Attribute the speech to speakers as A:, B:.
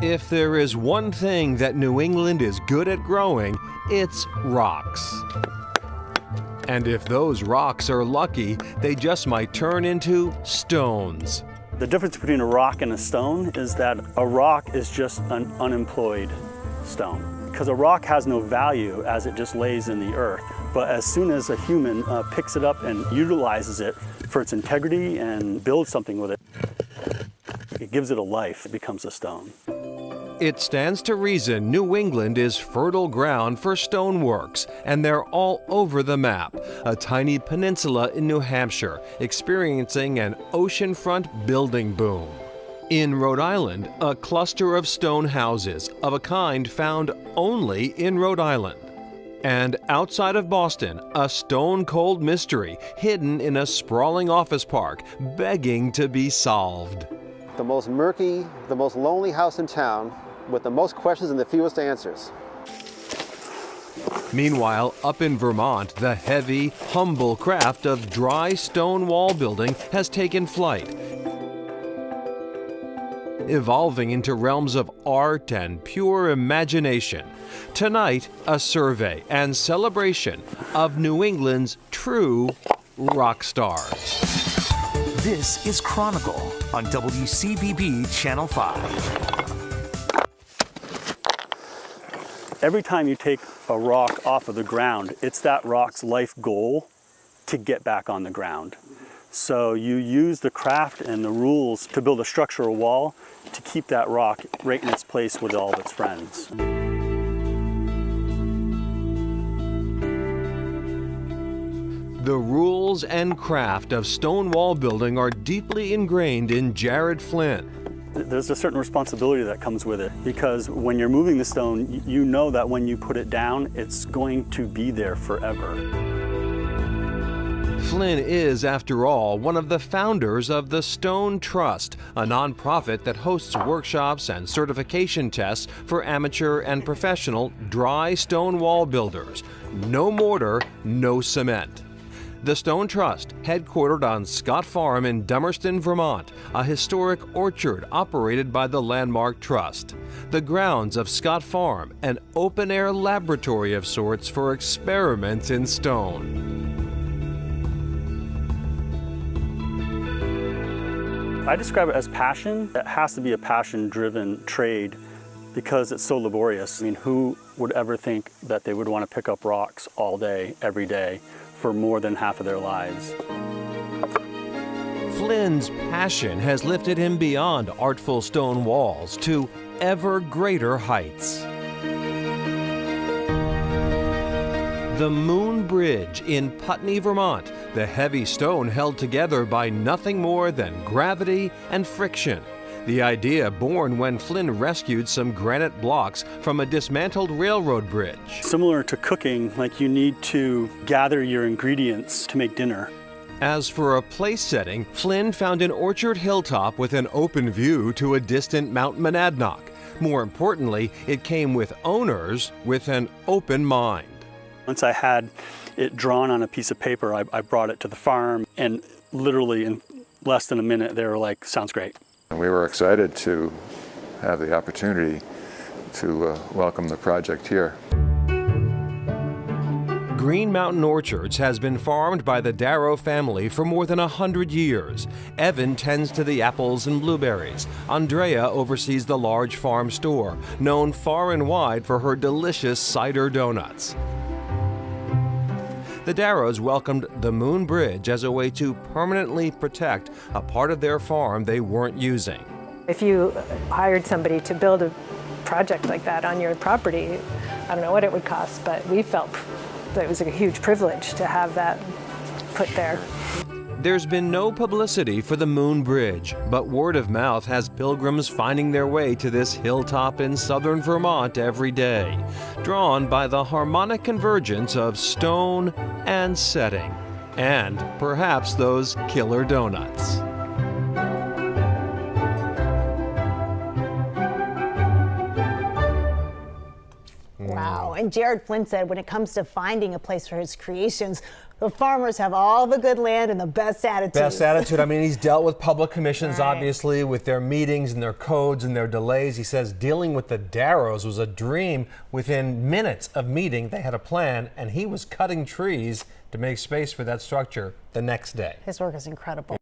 A: If there is one thing that New England is good at growing, it's rocks. And if those rocks are lucky, they just might turn into stones.
B: The difference between a rock and a stone is that a rock is just an unemployed stone. Because a rock has no value as it just lays in the earth. But as soon as a human uh, picks it up and utilizes it for its integrity and builds something with it, it gives it a life, it becomes a stone.
A: It stands to reason New England is fertile ground for stoneworks, and they're all over the map. A tiny peninsula in New Hampshire experiencing an oceanfront building boom. In Rhode Island, a cluster of stone houses of a kind found only in Rhode Island. And outside of Boston, a stone cold mystery hidden in a sprawling office park begging to be solved.
C: The most murky, the most lonely house in town with the most questions and the fewest answers.
A: Meanwhile, up in Vermont, the heavy, humble craft of dry stone wall building has taken flight, evolving into realms of art and pure imagination. Tonight, a survey and celebration of New England's true rock stars.
D: This is Chronicle on WCVB Channel 5.
B: Every time you take a rock off of the ground, it's that rock's life goal to get back on the ground. So you use the craft and the rules to build a structural wall to keep that rock right in its place with all of its friends.
A: The rules and craft of stone wall building are deeply ingrained in Jared Flynn.
B: There's a certain responsibility that comes with it because when you're moving the stone, you know that when you put it down, it's going to be there forever.
A: Flynn is, after all, one of the founders of the Stone Trust, a nonprofit that hosts workshops and certification tests for amateur and professional dry stone wall builders. No mortar, no cement. The Stone Trust, headquartered on Scott Farm in Dummerston, Vermont, a historic orchard operated by the Landmark Trust. The grounds of Scott Farm, an open air laboratory of sorts for experiments in stone.
B: I describe it as passion. It has to be a passion driven trade because it's so laborious. I mean, who would ever think that they would want to pick up rocks all day, every day? For more than half of their lives.
A: Flynn's passion has lifted him beyond artful stone walls to ever greater heights. The Moon Bridge in Putney, Vermont, the heavy stone held together by nothing more than gravity and friction. The idea born when Flynn rescued some granite blocks from a dismantled railroad bridge.
B: Similar to cooking, like you need to gather your ingredients to make dinner.
A: As for a place setting, Flynn found an orchard hilltop with an open view to a distant Mount Monadnock. More importantly, it came with owners with an open mind.
B: Once I had it drawn on a piece of paper, I, I brought it to the farm, and literally in less than a minute, they were like, sounds great.
E: We were excited to have the opportunity to uh, welcome the project here.
A: Green Mountain Orchards has been farmed by the Darrow family for more than a hundred years. Evan tends to the apples and blueberries. Andrea oversees the large farm store, known far and wide for her delicious cider donuts. The Darrows welcomed the Moon Bridge as a way to permanently protect a part of their farm they weren't using.
F: If you hired somebody to build a project like that on your property, I don't know what it would cost, but we felt that it was a huge privilege to have that put there.
A: There's been no publicity for the Moon Bridge, but word of mouth has pilgrims finding their way to this hilltop in southern Vermont every day, drawn by the harmonic convergence of stone and setting, and perhaps those killer donuts.
G: Wow. And Jared Flynn said when it comes to finding a place for his creations, The farmers have all the good land and the best attitude.
A: Best attitude. I mean, he's dealt with public commissions,
G: Right.
A: obviously, with their meetings and their codes and their delays. He says dealing with the Darrows was a dream. Within minutes of meeting, they had a plan, and he was cutting trees to make space for that structure the next day.
G: His work is incredible.